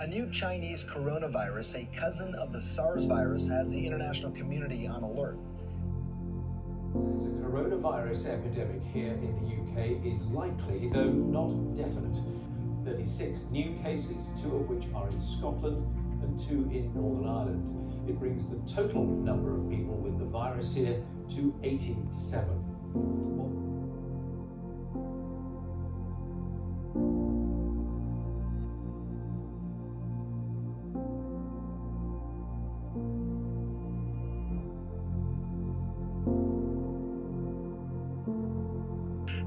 A new Chinese coronavirus, a cousin of the SARS virus, has the international community on alert. A coronavirus epidemic here in the UK is likely, though not definite. 36 new cases, two of which are in Scotland and two in Northern Ireland. It brings the total number of people with the virus here to 87.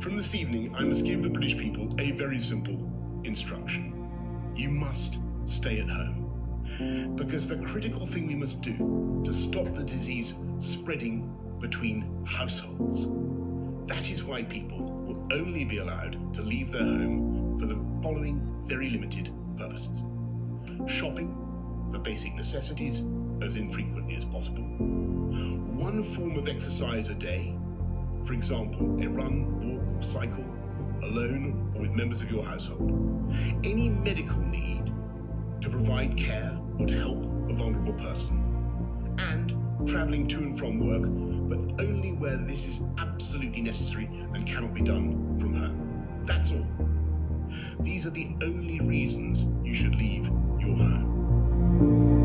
From this evening, I must give the British people a very simple instruction. You must stay at home. Because the critical thing we must do to stop the disease spreading between households. That is why people will only be allowed to leave their home for the following very limited purposes shopping for basic necessities as infrequently as possible, one form of exercise a day for example, a run, walk, or cycle, alone or with members of your household. Any medical need to provide care or to help a vulnerable person. And travelling to and from work, but only where this is absolutely necessary and cannot be done from home. That's all. These are the only reasons you should leave your home.